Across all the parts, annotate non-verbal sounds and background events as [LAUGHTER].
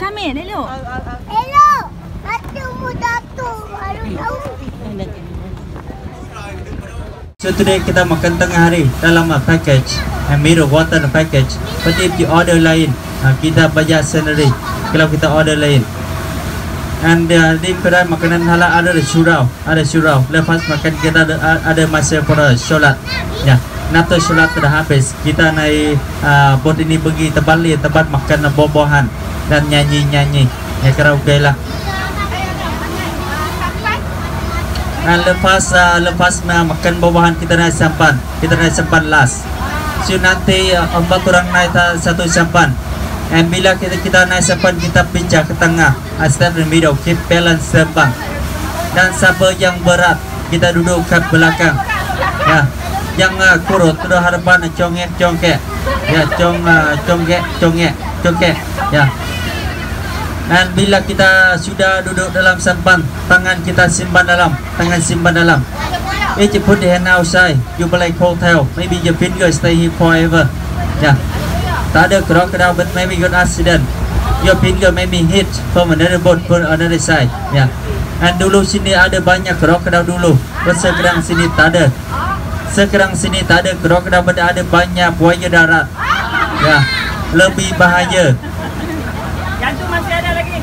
Syamil? Ya, elok. Hello. Datu mu datu. Baru tahu. So today kita makan tengah hari dalam uh, package and mineral water package. But if you order lain, uh, kita bayar sendiri. Kalau kita order lain. And uh, di kedai makanan halal ada surau, ada surau. Lepas makan kita ada, ada masa pada solat. Ya, nanti solat sudah habis. Kita naik uh, bot ini pergi tempat lain, tempat makan buah-buahan dan nyanyi-nyanyi. Ya karaoke lah. Dan lepas uh, lepas uh, makan buah-buahan kita naik sampan. Kita naik sampan last. So nanti uh, empat orang naik ta- satu sampan. And bila kita kita naik sampan kita pinjak ke tengah. Uh, step in middle, keep balance sembang. Dan siapa yang berat kita duduk ke belakang. Ya. Yang uh, kurut tu harapan uh, congek congkek. Ya, cong uh, congek congek congkek. Ya. Dan bila kita sudah duduk dalam sampan, tangan kita simpan dalam, tangan simpan dalam. If you put the hand outside, you like hotel. Maybe your finger stay here forever. Yeah. Tak ada crocodile, but maybe you accident. Your finger maybe hit from another boat from another side. Yeah. And dulu sini ada banyak crocodile dulu. But sekarang sini tak ada. Sekarang sini tak ada crocodile, but ada banyak buaya darat. Ya. Lebih bahaya.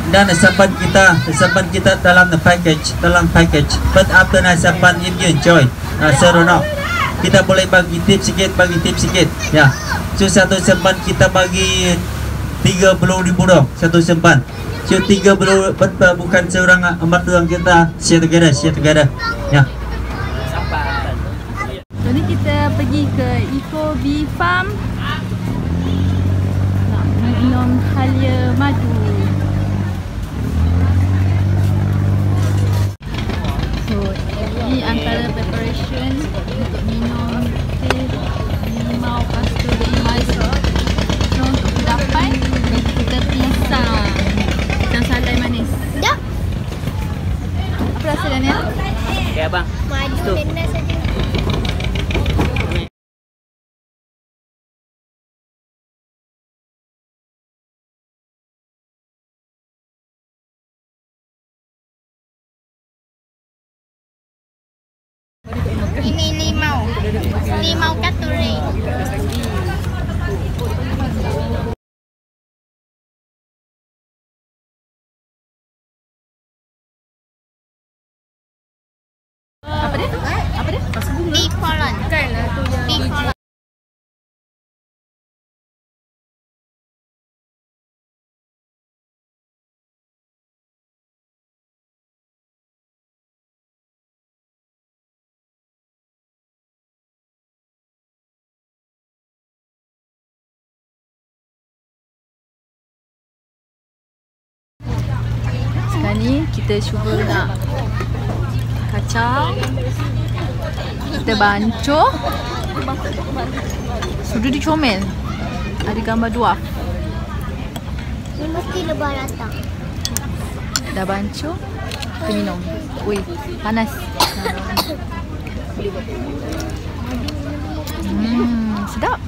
dan sampan kita sampan kita dalam the package dalam package. But after na sampan if you enjoy uh, seronok. Kita boleh bagi tip sikit bagi tip sikit. Ya. So satu sampan kita bagi 30 ribu dong satu sampan so 30 but bukan seorang uh, empat orang kita. Share together share together. Ya So ni kita pergi ke Eco Bee Farm. Nak minum halia madu. Ini limau. Limau katuri. Ni kita cuba nak kacang Kita bancuh Sudah dicomel Ada gambar dua Ini mesti lebah datang. Dah bancuh Kita minum Ui, panas Hmm, sedap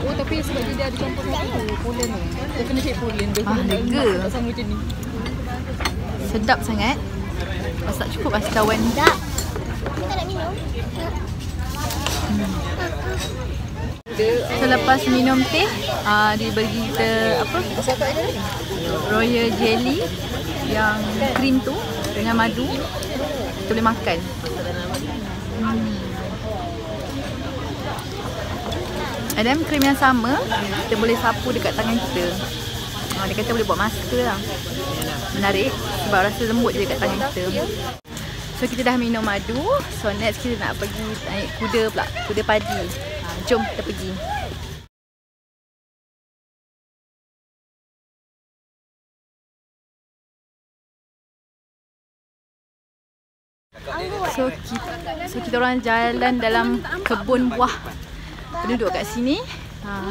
Oh tapi sebab dia ada campur satu polen tu. Dia kena cek polen dia. Ah, lega. Tak sama macam ni. Sedap sangat. Masak cukup lah sekawan Tak. Kita nak minum. So lepas minum teh uh, Dia bagi kita apa? Royal jelly Yang krim tu Dengan madu. Kita boleh makan. Hmm. Then krim yang sama Kita boleh sapu dekat tangan kita. Uh, Dia kata boleh buat masker lah Menarik Sebab rasa lembut je dekat tangan kita. So kita dah minum madu. So next kita nak pergi naik kuda pula. Kuda padi. Ha, Jom kita pergi. So kita, so kita orang jalan dalam kebun buah Penduduk kat sini. Ha.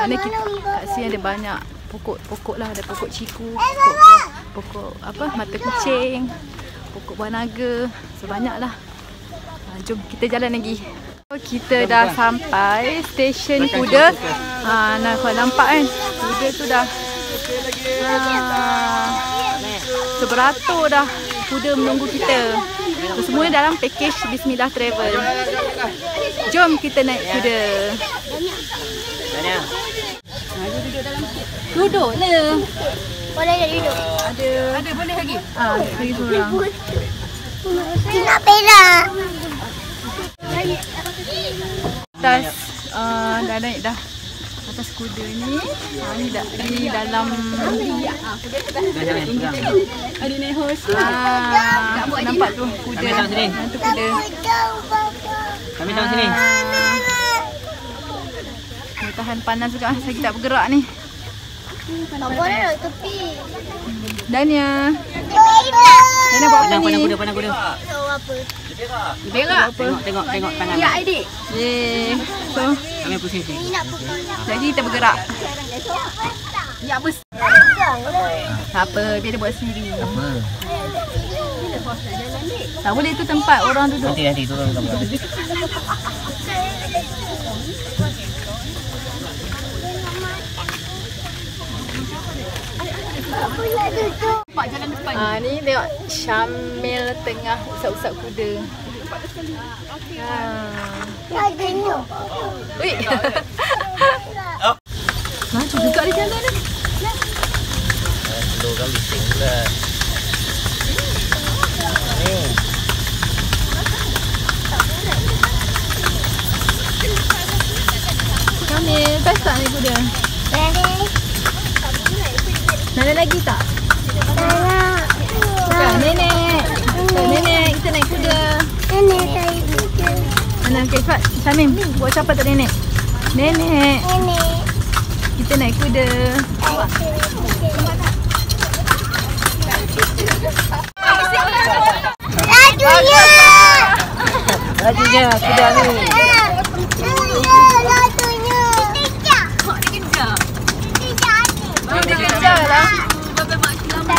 Mana kita kat sini ada banyak pokok-pokok lah Ada pokok ciku Pokok, buah, pokok apa mata kucing Pokok buah naga So banyak lah ha, Jom kita jalan lagi So kita dah sampai stesen kuda. Ha, nah kau nampak kan? Kuda tu dah ha, seberatur dah kuda menunggu kita. So, semuanya dalam package Bismillah Travel. Jom kita naik kuda. Duduk le. Boleh tak duduk? Ada. Ada boleh lagi? Ah, pergi seorang. Nak perak. atas uh, dah naik dah atas kuda ni uh, ni dah di dalam ada naik horse ah nampak tu kuda tu kuda Tahu bapa. Kami dalam sini. Tahan panas juga saya tak bergerak ni Tak boleh nak tepi. Dania. Dania buat apa ni pandang kuda. Tahu apa? Berak. Tengok, tengok, tengok tangan. Ya adik Yeay So Kami pusing sini. Ni nak lagi kita bergerak Ya bes lah. Tak apa biar dia buat sendiri Apa? Tak boleh tu tempat orang duduk Nanti, nanti turun kamu. [LAUGHS] Apa nak duduk? Ah ni tengok Syamil tengah usap-usap kuda. Ah. Tengok. Ui. [LAUGHS] Maju juga dia jalan ni. Dua kali bising pula. Ni. Syamil, best tak ni kuda? Boleh. Ada lagi tak? Nak. Ya, nenek. Nenek, kita naik kuda. Nenek saya. Mana okay, cepat. Syamil, buat siapa tak nenek? Nenek, Nenek. kita naik kuda. Lajunya. Lajunya kuda ni.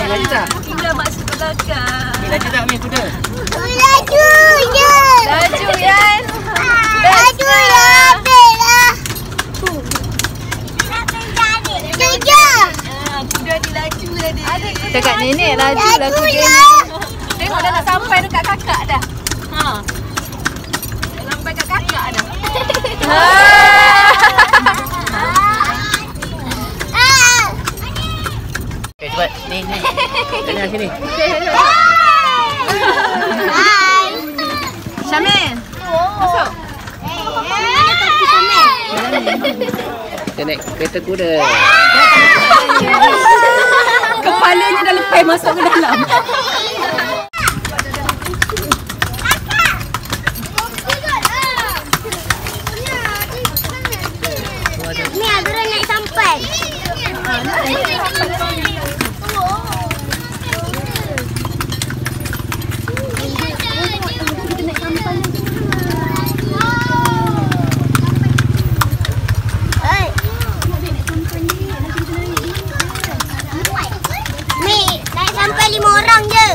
Laju tak? Laju tak ni kuda? Lajunya. Laju, Yan. Lajunya habis lah. Kejap. Dekat nenek laju lah kuda ni. Tengok dah nak sampai dekat kakak dah. Ha. Sampai kat kakak dah. Ah. Cepat. Ni, ni. Kena sini. Hai. Syamil. Masuk. Kita naik kereta kuda. Kepalanya dah lepas masuk ke dalam. Ni ada orang naik sampai. Hey. Mi, naik sampai lima orang je.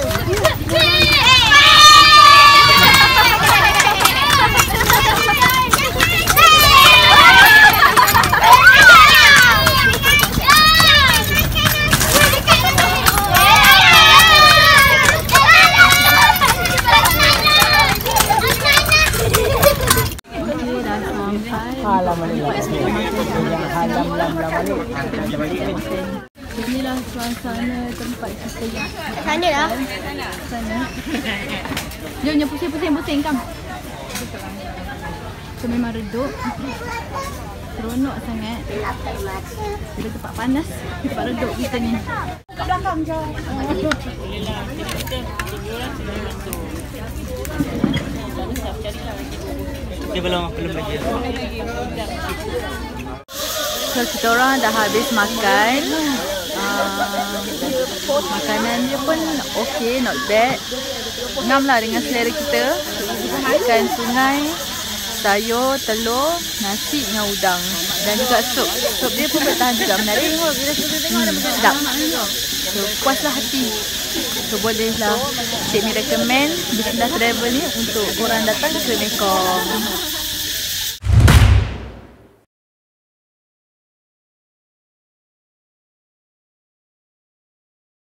Inilah suasana tempat kita yang Sana sana. Jom, jom pusing-pusing, pusing kam. So memang redup. Seronok sangat. Bila tempat panas, tempat redup kita ni. Dia belum, belum lagi. So kita orang dah habis makan. Makanan dia pun okay, not bad. Ngam lah dengan selera kita. Ikan sungai, sayur, telur, nasi dengan udang. Dan juga sup. Sup dia pun bertahan juga menarik. Sedap. So puaslah hati. So bolehlah Cik Mi recommend Bismillah Travel ni untuk orang datang ke Mekong.